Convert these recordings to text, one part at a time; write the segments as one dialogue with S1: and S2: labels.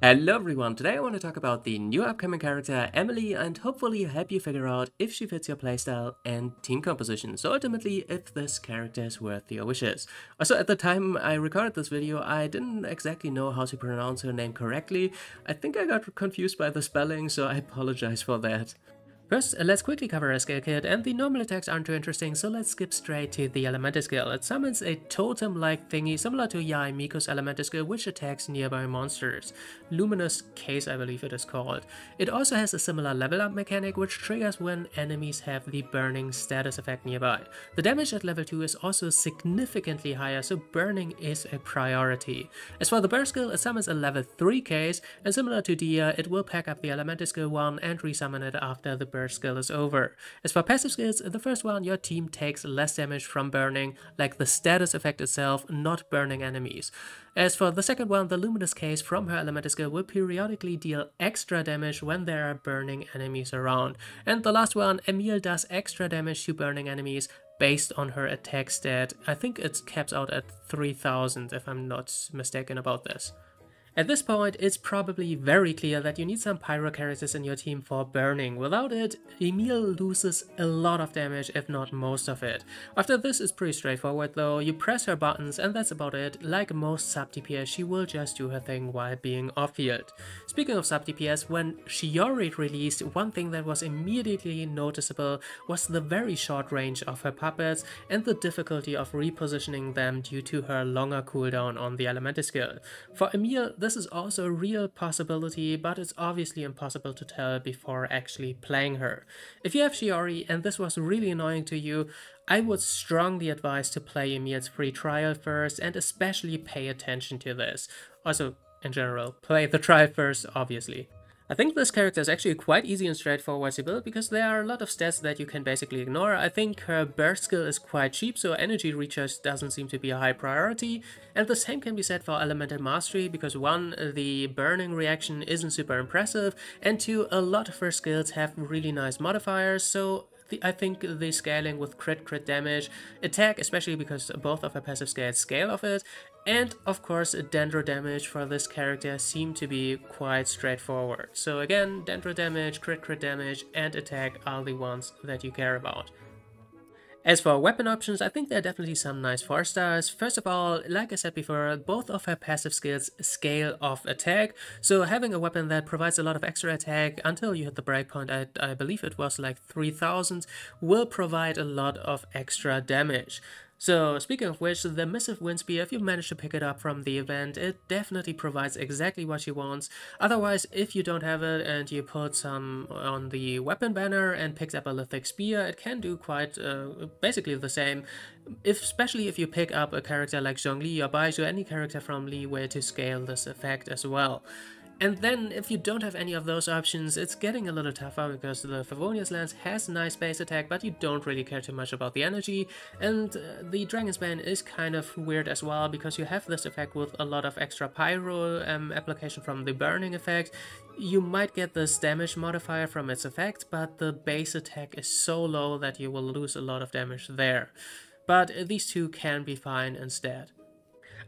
S1: Hello everyone, today I want to talk about the new upcoming character Emilie and hopefully help you figure out if she fits your playstyle and team composition, so ultimately if this character is worth your wishes. Also at the time I recorded this video I didn't exactly know how to pronounce her name correctly, I think I got confused by the spelling so I apologize for that. First, let's quickly cover a skill kit, and the normal attacks aren't too interesting, so let's skip straight to the Elemental skill. It summons a totem-like thingy similar to Yae Miko's Elemental skill, which attacks nearby monsters. Luminous Case, I believe it is called. It also has a similar level up mechanic, which triggers when enemies have the burning status effect nearby. The damage at level 2 is also significantly higher, so burning is a priority. As for the burst skill, it summons a level 3 case, and similar to Dehya, it will pack up the Elemental skill 1 and resummon it after the burst skill is over. As for passive skills, the first one, your team takes less damage from burning, like the status effect itself, not burning enemies. As for the second one, the Luminous Case from her elemental skill will periodically deal extra damage when there are burning enemies around. And the last one, Emile does extra damage to burning enemies based on her attack stat. I think it caps out at 3000 if I'm not mistaken about this. At this point, it's probably very clear that you need some pyro characters in your team for burning. Without it, Emile loses a lot of damage, if not most of it. After this is pretty straightforward though, you press her buttons and that's about it. Like most sub DPS, she will just do her thing while being off field. Speaking of sub DPS, when Chiori released, one thing that was immediately noticeable was the very short range of her puppets and the difficulty of repositioning them due to her longer cooldown on the elemental skill. For Emile, this is also a real possibility, but it's obviously impossible to tell before actually playing her. If you have Chiori and this was really annoying to you, I would strongly advise to play Emile's free trial first and especially pay attention to this. Also, in general, play the trial first, obviously. I think this character is actually quite easy and straightforward to build because there are a lot of stats that you can basically ignore. I think her burst skill is quite cheap so energy recharge doesn't seem to be a high priority and the same can be said for elemental mastery because one, the burning reaction isn't super impressive and two, a lot of her skills have really nice modifiers so I think the scaling with crit, crit damage, attack, especially because both of her passive scales scale of it, and of course dendro damage for this character seem to be quite straightforward. So again, dendro damage, crit, crit damage, and attack are the ones that you care about. As for weapon options, I think there are definitely some nice 4 stars. First of all, like I said before, both of her passive skills scale off attack, so having a weapon that provides a lot of extra attack until you hit the breakpoint, I, I believe it was like 3000, will provide a lot of extra damage. So speaking of which, the Missive Wind Spear, if you manage to pick it up from the event, it definitely provides exactly what you want. Otherwise, if you don't have it and you put some on the weapon banner and picks up a Lithic Spear, it can do quite uh, basically the same. If, especially if you pick up a character like Zhongli or Baizhu, any character from Liyue to scale this effect as well. And then, if you don't have any of those options, it's getting a little tougher because the Favonius Lance has nice base attack, but you don't really care too much about the energy, and uh, the Dragon's Bane is kind of weird as well, because you have this effect with a lot of extra pyro um, application from the burning effect. You might get this damage modifier from its effect, but the base attack is so low that you will lose a lot of damage there. But these two can be fine instead.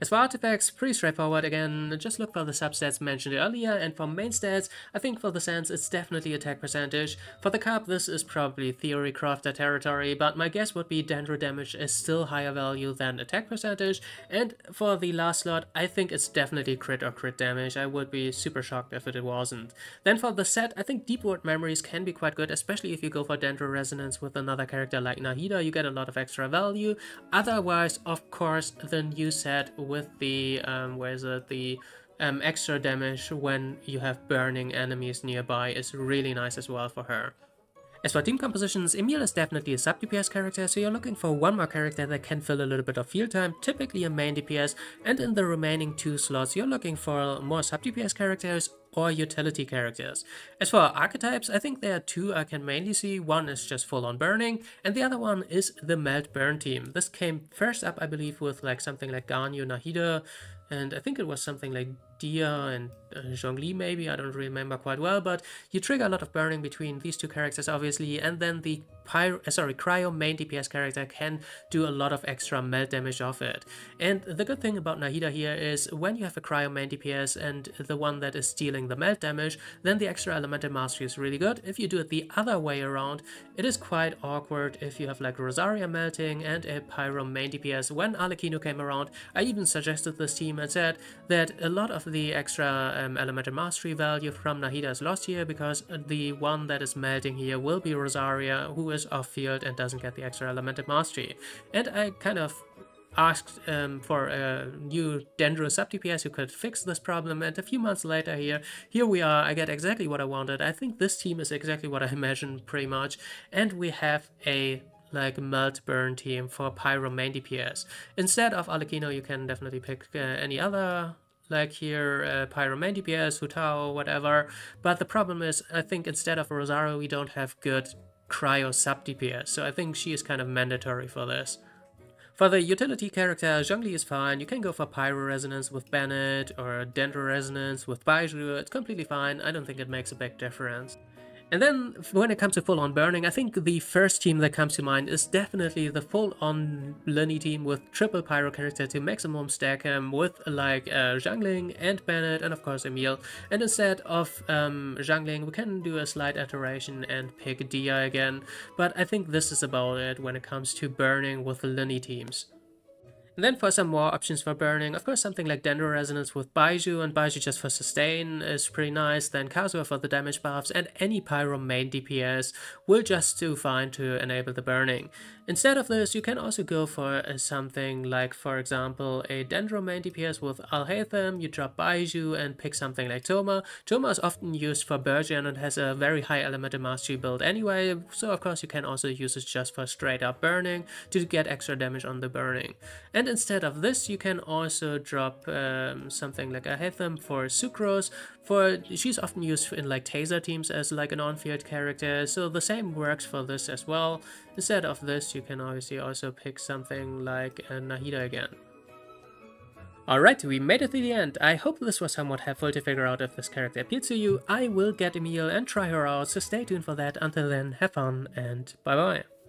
S1: As for artifacts, pretty straightforward again, just look for the substats mentioned earlier, and for main stats, I think for the Sands it's definitely attack percentage. For the Cup, this is probably theory crafter territory, but my guess would be Dendro damage is still higher value than attack percentage, and for the last slot, I think it's definitely crit or crit damage, I would be super shocked if it wasn't. Then for the set, I think Deepwood Memories can be quite good, especially if you go for Dendro Resonance with another character like Nahida, you get a lot of extra value. Otherwise, of course, the new set with the, um, where is it, the um, extra damage when you have burning enemies nearby is really nice as well for her. As for team compositions, Emil is definitely a sub DPS character, so you're looking for one more character that can fill a little bit of field time, typically a main DPS, and in the remaining two slots you're looking for more sub DPS characters or utility characters. As for archetypes, I think there are two I can mainly see. One is just full on burning, and the other one is the melt burn team. This came first up, I believe, with like something like Ganyu Nahida, and I think it was something like Dehya and uh, Zhongli maybe, I don't remember quite well, but you trigger a lot of burning between these two characters obviously, and then the Pyro, uh, sorry, Cryo main DPS character can do a lot of extra melt damage off it. And the good thing about Nahida here is when you have a Cryo main DPS and the one that is dealing the melt damage, then the extra elemental mastery is really good. If you do it the other way around, it is quite awkward if you have like Rosaria melting and a Pyro main DPS. When Arlecchino came around, I even suggested this team and said that a lot of the extra um, elemental mastery value from Nahida is lost here because the one that is melting here will be Rosaria, who is off field and doesn't get the extra elemental mastery. And I kind of asked um, for a new Dendro sub DPS who could fix this problem and a few months later here, here we are, I get exactly what I wanted. I think this team is exactly what I imagined pretty much and we have a like melt burn team for Pyro main DPS. Instead of Arlecchino you can definitely pick uh, any other like here uh, Pyro main DPS, Hu Tao, whatever. But the problem is, I think instead of Rosaria, we don't have good cryo sub so I think she is kind of mandatory for this. For the utility character, Zhongli is fine, you can go for Pyro Resonance with Bennett or Dendro Resonance with Baizhu, it's completely fine, I don't think it makes a big difference. And then when it comes to full-on burning, I think the first team that comes to mind is definitely the full-on Lyney team with triple pyro character to maximum stack him with like uh, Xiangling and Bennett and of course Emil. And instead of um, Xiangling, we can do a slight iteration and pick Dehya again. But I think this is about it when it comes to burning with the Lyney teams. And then for some more options for burning, of course something like Dendro Resonance with Baizhu, and Baizhu just for sustain is pretty nice, then Kazuha for the damage buffs, and any Pyro main DPS will just do fine to enable the burning. Instead of this, you can also go for uh, something like, for example, a Dendro main DPS with Alhaitham, you drop Baizhu and pick something like Thoma. Thoma is often used for Burgeon and has a very high elemental mastery build anyway, so of course you can also use it just for straight up burning to get extra damage on the burning. And instead of this, you can also drop um, something like Alhaitham for Sucrose, for she's often used in like taser teams as like an on-field character, so the same works for this as well. Instead of this, you can obviously also pick something like a Nahida again. Alright, we made it to the end. I hope this was somewhat helpful to figure out if this character appealed to you. I will get Emil and try her out, so stay tuned for that. Until then, have fun and bye bye.